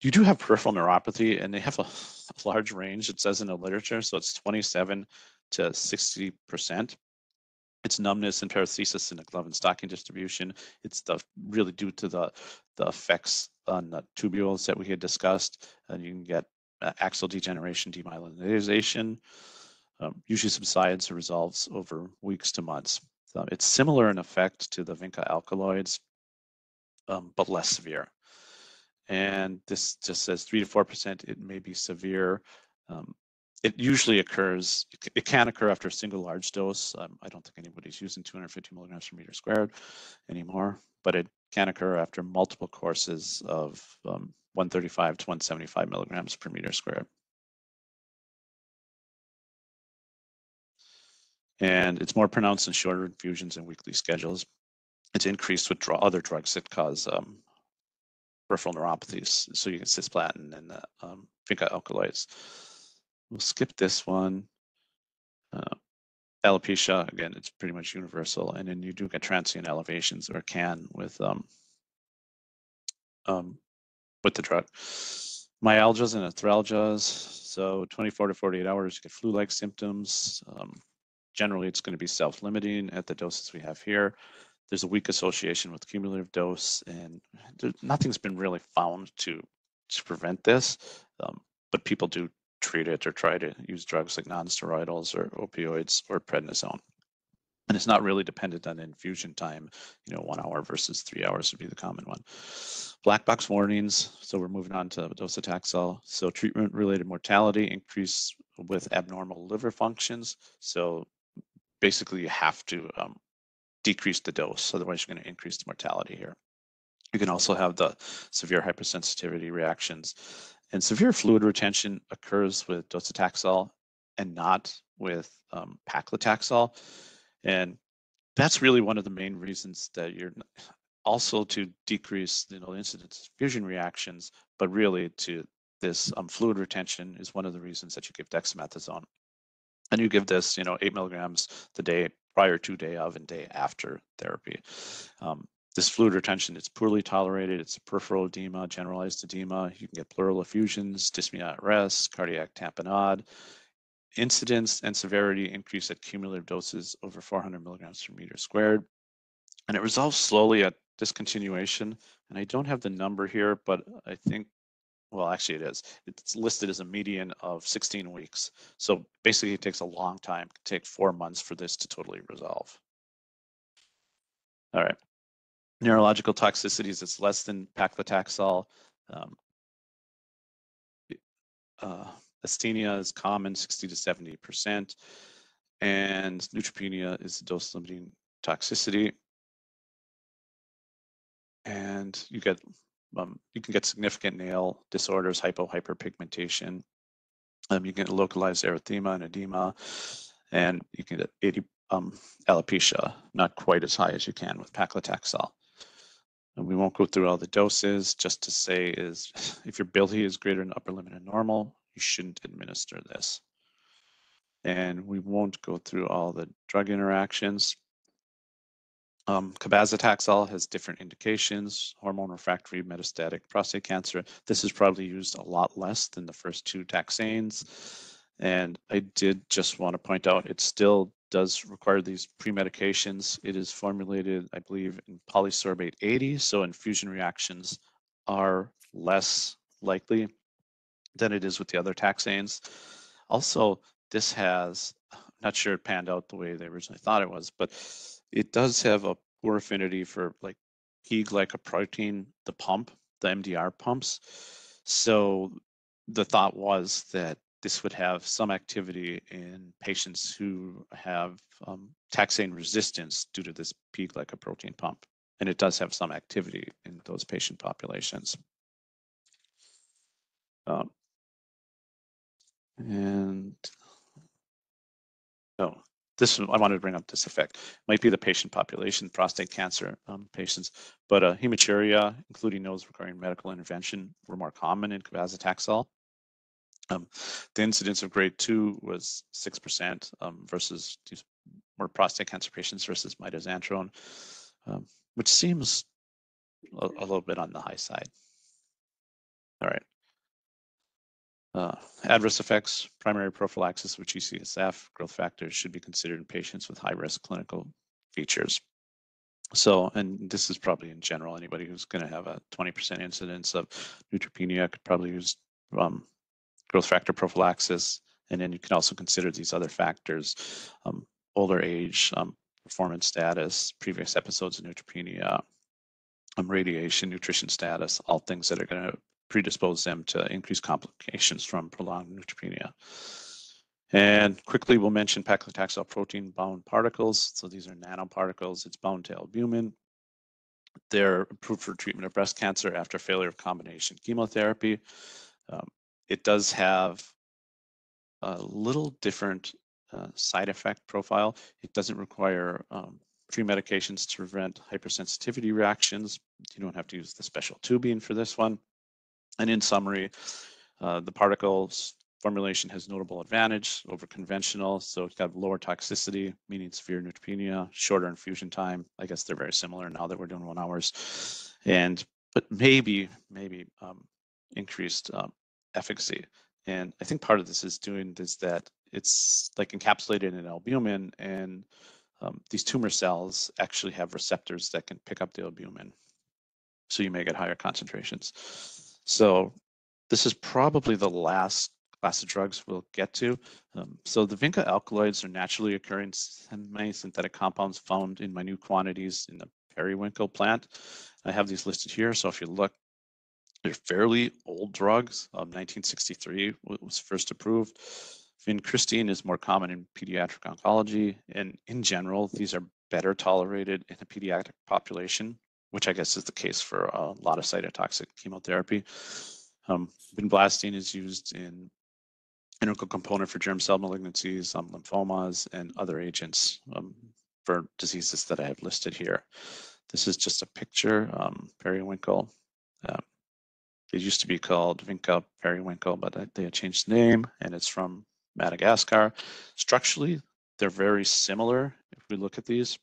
you do have peripheral neuropathy, and they have a, a large range, it says in the literature. So it's 27 to 60%. It's numbness and paresthesis in the glove and stocking distribution. It's the really due to the, the effects on the tubules that we had discussed. And you can get uh, degeneration, demyelinization, um, usually subsides or resolves over weeks to months. So it's similar in effect to the vinca alkaloids, um, but less severe. And this just says three to 4%, it may be severe. Um, it usually occurs, it can occur after a single large dose. Um, I don't think anybody's using 250 milligrams per meter squared anymore, but it can occur after multiple courses of um, 135 to 175 milligrams per meter squared. And it's more pronounced in shorter infusions and weekly schedules. It's increased with other drugs that cause um, peripheral neuropathies, so you can cisplatin and the um, vinca alkaloids. We'll skip this one. Uh, alopecia, again, it's pretty much universal. And then you do get transient elevations or can with um, um, with the drug. Myalgias and arthralgias. So 24 to 48 hours, you get flu-like symptoms. Um, generally, it's going to be self-limiting at the doses we have here. There's a weak association with cumulative dose, and there, nothing's been really found to to prevent this. Um, but people do treat it or try to use drugs like nonsteroidals or opioids or prednisone. And it's not really dependent on infusion time, you know, one hour versus three hours would be the common one. Black box warnings. So we're moving on to docetaxel. So treatment related mortality increase with abnormal liver functions. So basically you have to um, decrease the dose. Otherwise you're going to increase the mortality here. You can also have the severe hypersensitivity reactions and severe fluid retention occurs with docetaxel and not with um, paclitaxel. And that's really one of the main reasons that you're also to decrease you know, the incidence of fusion reactions, but really to this um, fluid retention is one of the reasons that you give dexamethasone. And you give this, you know, eight milligrams the day prior to day of and day after therapy. Um, this fluid retention is poorly tolerated. It's a peripheral edema, generalized edema. You can get pleural effusions, dyspnea at rest, cardiac tamponade. Incidence and severity increase at cumulative doses over 400 milligrams per meter squared. And it resolves slowly at discontinuation. And I don't have the number here, but I think well, actually it is. It's listed as a median of 16 weeks. So basically it takes a long time, it can take four months for this to totally resolve. All right. Neurological toxicities, it's less than paclitaxel. Um, uh, asthenia is common, 60 to 70%. And neutropenia is dose limiting toxicity. And you get um, you can get significant nail disorders, hypo hyperpigmentation. Um, you can get localized erythema and edema, and you can get 80 um, alopecia, not quite as high as you can with paclitaxel. And we won't go through all the doses, just to say is if your bili is greater than upper limit of normal, you shouldn't administer this. And we won't go through all the drug interactions. Um, cabazitaxel has different indications, hormone refractory metastatic prostate cancer. This is probably used a lot less than the first two taxanes. And I did just want to point out it's still does require these pre-medications. It is formulated, I believe, in polysorbate 80, so infusion reactions are less likely than it is with the other taxanes. Also, this has, I'm not sure it panned out the way they originally thought it was, but it does have a poor affinity for like P glycoprotein, the pump, the MDR pumps. So the thought was that this would have some activity in patients who have um, taxane resistance due to this P glycoprotein pump. And it does have some activity in those patient populations. Um, and oh, this I wanted to bring up this effect. Might be the patient population, prostate cancer um, patients, but uh, hematuria, including those requiring medical intervention, were more common in cabazitaxel. Um, the incidence of grade two was 6% um, versus more prostate cancer patients versus mitoxantrone, um, which seems a, a, little bit on the high side. All right. Uh, adverse effects, primary prophylaxis with G-CSF, growth factors should be considered in patients with high-risk clinical features. So, and this is probably in general, anybody who's going to have a 20% incidence of neutropenia could probably use um, growth factor prophylaxis. And then you can also consider these other factors, um, older age, um, performance status, previous episodes of neutropenia, um, radiation, nutrition status, all things that are going to predispose them to increased complications from prolonged neutropenia. And quickly, we'll mention paclitaxel protein bound particles. So these are nanoparticles. It's bound to albumin. They're approved for treatment of breast cancer after failure of combination chemotherapy. Um, it does have a little different uh, side effect profile. It doesn't require um, pre-medications to prevent hypersensitivity reactions. You don't have to use the special tubing for this one. And in summary, uh, the particles formulation has notable advantage over conventional. So it's got lower toxicity, meaning severe neutropenia, shorter infusion time. I guess they're very similar now that we're doing one hours. And, but maybe, maybe um, increased um, efficacy. And I think part of this is doing is that it's like encapsulated in albumin and um, these tumor cells actually have receptors that can pick up the albumin. So you may get higher concentrations. So this is probably the last class of drugs we'll get to. Um, so the vinca alkaloids are naturally occurring semi-synthetic compounds found in minute quantities in the periwinkle plant. I have these listed here. So if you look they're fairly old drugs. Um, 1963 was first approved. Vincristine is more common in pediatric oncology, and in general, these are better tolerated in a pediatric population, which I guess is the case for a lot of cytotoxic chemotherapy. Um, vinblastine is used in integral component for germ cell malignancies, um, lymphomas, and other agents um, for diseases that I have listed here. This is just a picture, um, periwinkle. Uh, it used to be called Vinca periwinkle, but they changed the name and it's from Madagascar. Structurally, they're very similar if we look at these,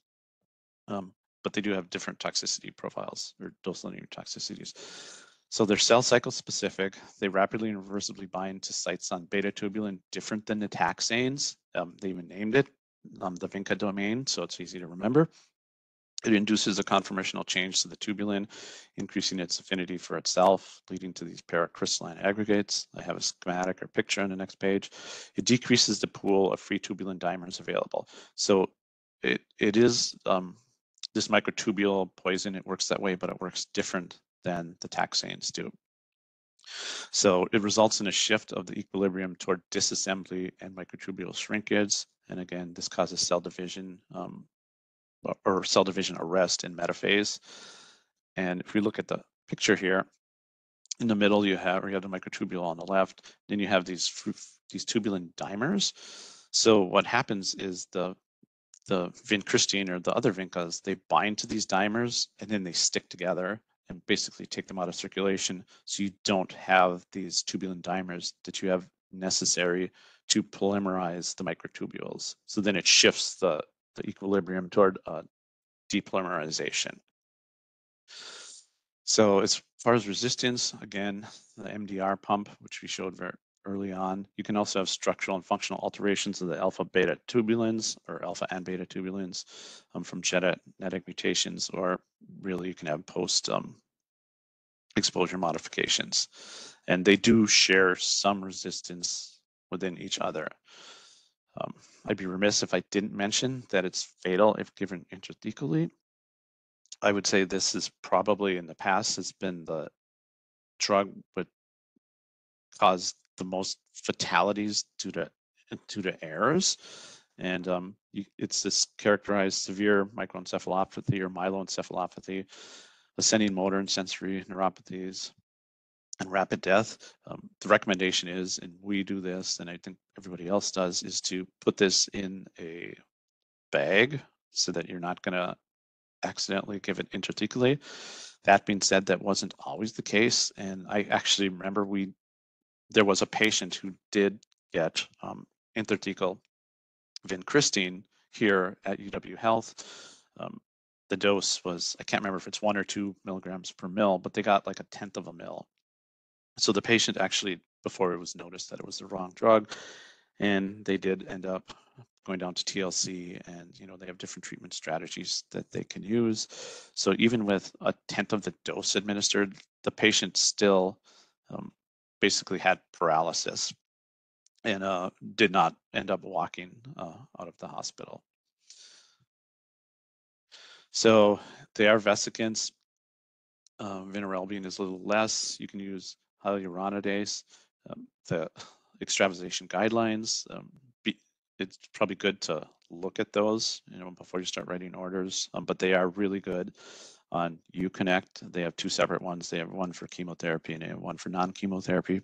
um, but they do have different toxicity profiles or dose linear toxicities. So they're cell cycle specific. They rapidly and reversibly bind to sites on beta tubulin different than the taxanes. Um, they even named it um, the Vinca domain, so it's easy to remember. It induces a conformational change to the tubulin, increasing its affinity for itself, leading to these paracrystalline aggregates. I have a schematic or picture on the next page. It decreases the pool of free tubulin dimers available. So it, it is um, this microtubule poison, it works that way, but it works different than the taxanes do. So it results in a shift of the equilibrium toward disassembly and microtubule shrinkage. And again, this causes cell division um, or cell division arrest in metaphase. And if we look at the picture here, in the middle you have, or you have the microtubule on the left, then you have these these tubulin dimers. So what happens is the the vincristine or the other vincas, they bind to these dimers and then they stick together and basically take them out of circulation. So you don't have these tubulin dimers that you have necessary to polymerize the microtubules. So then it shifts the, the equilibrium toward uh, depolymerization. So as far as resistance, again, the MDR pump, which we showed very early on, you can also have structural and functional alterations of the alpha beta tubulins or alpha and beta tubulins um, from genetic mutations, or really you can have post um, exposure modifications. And they do share some resistance within each other. Um, I'd be remiss if I didn't mention that it's fatal if given intrathecally. I would say this is probably in the past has been the drug would cause the most fatalities due to due to errors. And um, you, it's this characterized severe microencephalopathy or myeloencephalopathy, ascending motor and sensory neuropathies, and rapid death, um, the recommendation is, and we do this, and I think everybody else does, is to put this in a bag so that you're not going to accidentally give it intrathecally. That being said, that wasn't always the case, and I actually remember we there was a patient who did get um, intrathecal vincristine here at UW Health. Um, the dose was I can't remember if it's one or two milligrams per mil, but they got like a tenth of a mil. So the patient actually, before it was noticed that it was the wrong drug, and they did end up going down to TLC and you know they have different treatment strategies that they can use. So even with a tenth of the dose administered, the patient still um, basically had paralysis and uh, did not end up walking uh, out of the hospital. So they are vesicants. Uh, vinorelbine is a little less. You can use hyaluronidase, um, the extravasation guidelines. Um, be, it's probably good to look at those, you know, before you start writing orders. Um, but they are really good on UConnect. They have two separate ones. They have one for chemotherapy and one for non-chemotherapy.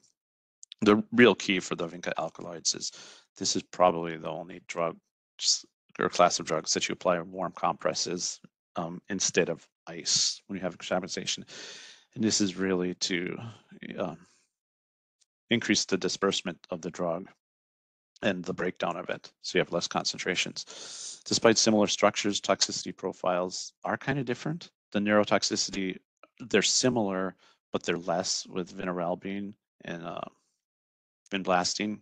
The real key for the vinca alkaloids is this is probably the only drug or class of drugs that you apply warm compresses um, instead of ice when you have extravasation. And this is really to um, increase the disbursement of the drug and the breakdown of it, so you have less concentrations. Despite similar structures, toxicity profiles are kind of different. The neurotoxicity, they're similar, but they're less with vinorelbine and uh, vinblastine,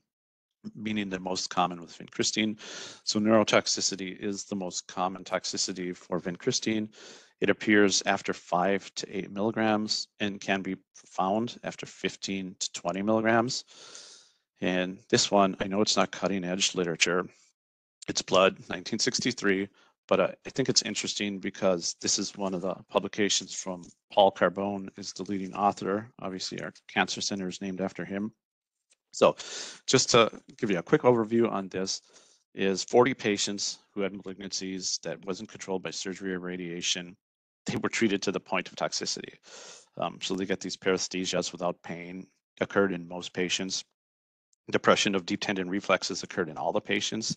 meaning the most common with vincristine. So neurotoxicity is the most common toxicity for vincristine. It appears after five to eight milligrams and can be found after 15 to 20 milligrams. And this one, I know it's not cutting edge literature. It's Blood, 1963, but I, I think it's interesting because this is one of the publications from Paul Carbone is the leading author. Obviously, our cancer center is named after him. So just to give you a quick overview on this, is 40 patients who had malignancies that wasn't controlled by surgery or radiation they were treated to the point of toxicity. Um, so they get these paresthesias without pain, occurred in most patients. Depression of deep tendon reflexes occurred in all the patients.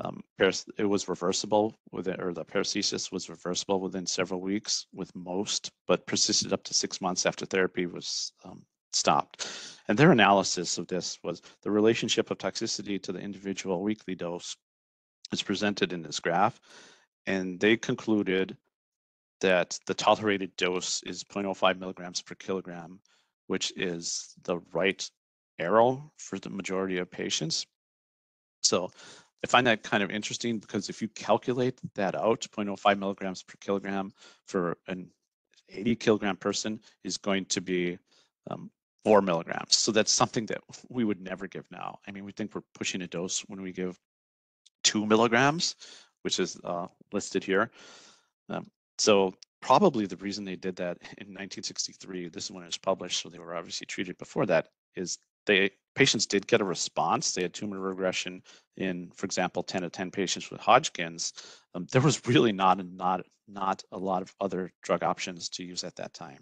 Um, it was reversible within, or the paresthesis was reversible within several weeks with most, but persisted up to six months after therapy was um, stopped. And their analysis of this was the relationship of toxicity to the individual weekly dose is presented in this graph. And they concluded that the tolerated dose is 0.05 milligrams per kilogram, which is the right arrow for the majority of patients. So I find that kind of interesting because if you calculate that out, 0.05 milligrams per kilogram for an 80 kilogram person is going to be um, four milligrams. So that's something that we would never give now. I mean, we think we're pushing a dose when we give two milligrams, which is uh, listed here. Um, so probably the reason they did that in 1963, this is when it was published, so they were obviously treated before that, is they patients did get a response. They had tumor regression in, for example, 10 to 10 patients with Hodgkin's. Um, there was really not not not a lot of other drug options to use at that time.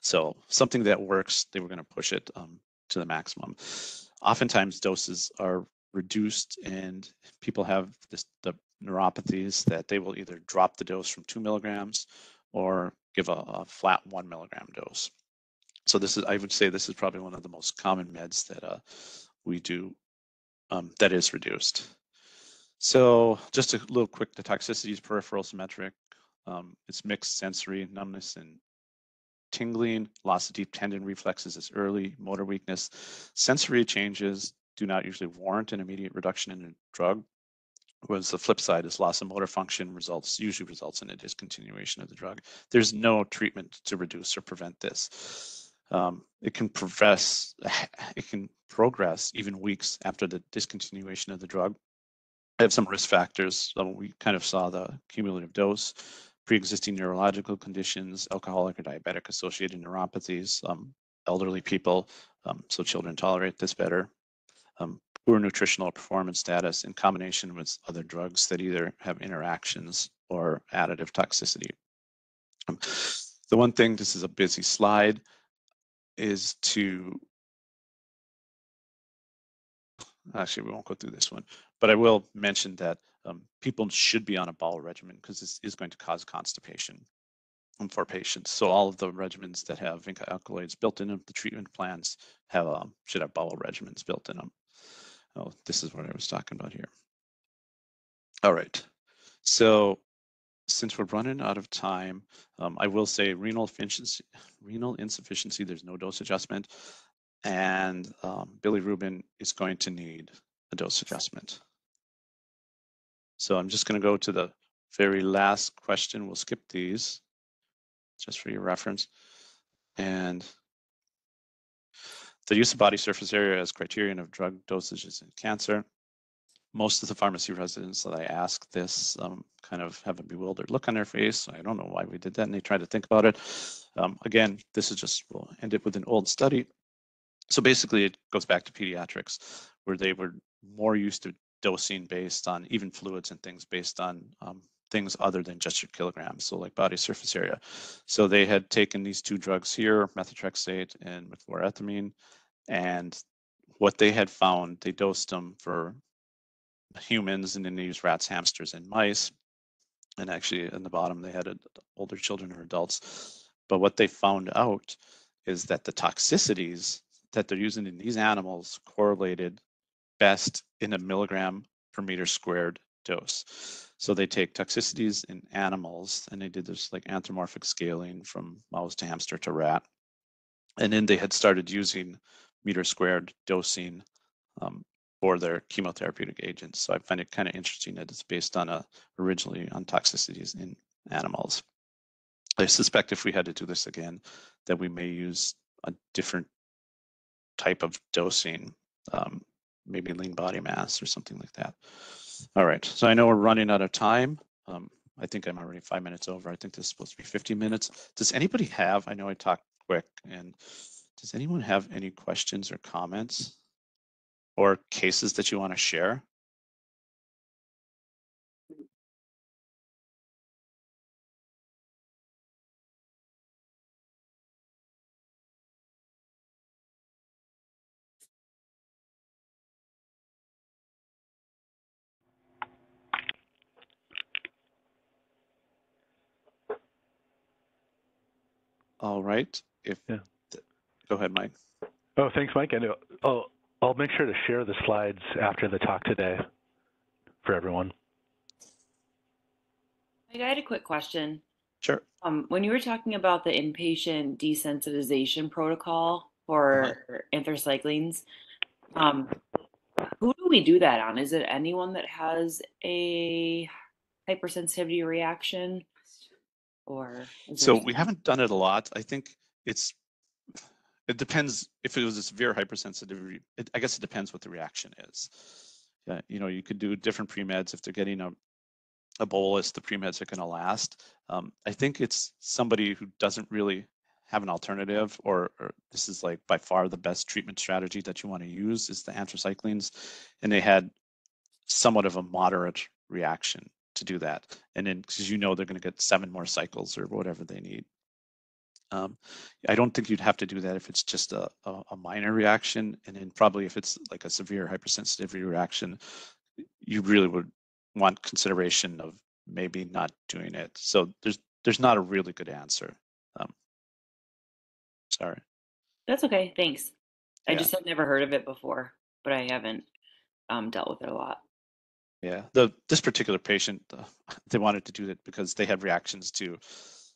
So something that works, they were going to push it um, to the maximum. Oftentimes doses are reduced and people have this, the neuropathies that they will either drop the dose from two milligrams or give a, a flat one milligram dose. So this is, I would say this is probably one of the most common meds that uh, we do um, that is reduced. So just a little quick, the toxicity is peripheral symmetric, um, it's mixed sensory numbness and tingling, loss of deep tendon reflexes is early, motor weakness. Sensory changes do not usually warrant an immediate reduction in a drug, whereas the flip side is loss of motor function results usually results in a discontinuation of the drug. There's no treatment to reduce or prevent this. Um, it can progress, it can progress even weeks after the discontinuation of the drug. I have some risk factors. Um, we kind of saw the cumulative dose, pre-existing neurological conditions, alcoholic or diabetic associated neuropathies, um, elderly people, um, so children tolerate this better, um, poor nutritional performance status in combination with other drugs that either have interactions or additive toxicity. Um, the one thing, this is a busy slide, is to, actually we won't go through this one, but I will mention that um, people should be on a bowel regimen because this is going to cause constipation um, for patients. So all of the regimens that have vinca alkaloids built in them, the treatment plans have um, should have bowel regimens built in them. Oh, this is what I was talking about here. All right. So since we're running out of time, um, I will say renal insufficiency, renal insufficiency, there's no dose adjustment. And um, bilirubin is going to need a dose adjustment. So I'm just going to go to the very last question. We'll skip these just for your reference. And the use of body surface area as criterion of drug dosages in cancer. Most of the pharmacy residents that I ask this um, kind of have a bewildered look on their face. I don't know why we did that, and they try to think about it. Um, again, this is just, we'll end it with an old study. So basically, it goes back to pediatrics, where they were more used to dosing based on even fluids and things based on um, things other than just your kilograms, so like body surface area. So they had taken these two drugs here, methotrexate and mechlorethamine, and what they had found, they dosed them for humans and then they used rats, hamsters, and mice. And actually, in the bottom, they had older children or adults. But what they found out is that the toxicities that they're using in these animals correlated best in a milligram per meter squared dose. So they take toxicities in animals and they did this like anthropomorphic scaling from mouse to hamster to rat. And then they had started using meter squared dosing um, for their chemotherapeutic agents. So I find it kind of interesting that it's based on a originally on toxicities in animals. I suspect if we had to do this again, that we may use a different type of dosing um, maybe lean body mass or something like that. All right, so I know we're running out of time. Um, I think I'm already five minutes over. I think this is supposed to be 50 minutes. Does anybody have, I know I talked quick, and does anyone have any questions or comments or cases that you want to share? All right. If Yeah. go ahead, Mike. Oh, thanks, Mike. And I'll, I'll make sure to share the slides after the talk today for everyone. Mike, I had a quick question. Sure. Um, when you were talking about the inpatient desensitization protocol for anthracyclines, um, Who do we do that on? Is it anyone that has a hypersensitivity reaction? Or is So there we haven't done it a lot. I think it's, it depends if it was a severe hypersensitivity. It, I guess it depends what the reaction is. Yeah, you know, you could do different pre-meds if they're getting a, a bolus, the pre-meds are gonna last. Um, I think it's somebody who doesn't really have an alternative or, or this is like by far the best treatment strategy that you want to use is the anthracyclines. And they had somewhat of a moderate reaction to do that. And then, because you know they're going to get seven more cycles or whatever they need. Um, I don't think you'd have to do that if it's just a, a, a minor reaction. And then probably if it's like a severe hypersensitivity reaction, you really would want consideration of maybe not doing it. So there's there's not a really good answer. Um, sorry. That's okay, thanks. I Yeah. just had never heard of it before, but I haven't um, dealt with it a lot. Yeah, the this particular patient, uh, they wanted to do it because they had reactions to,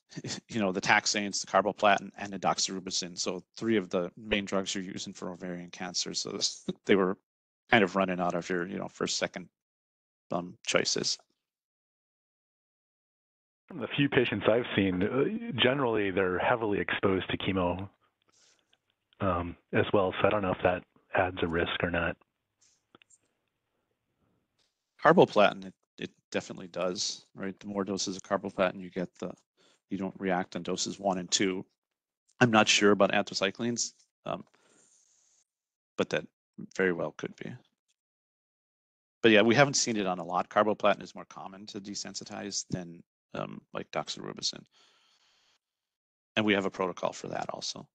you know, the taxanes, the carboplatin, and the doxorubicin. So three of the main drugs you're using for ovarian cancer. So this- they were kind of running out of your, you know, first, second um, choices. From the few patients I've seen, uh, generally they're heavily exposed to chemo um, as well. So I don't know if that adds a risk or not. Carboplatin, it, it definitely does, right? The more doses of carboplatin you get, the you don't react on doses one and two. I'm not sure about anthracyclines, um, but that very well could be. But yeah, we haven't seen it on a lot. Carboplatin is more common to desensitize than um, like doxorubicin. And we have a protocol for that also.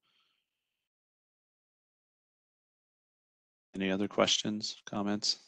Any other questions, comments?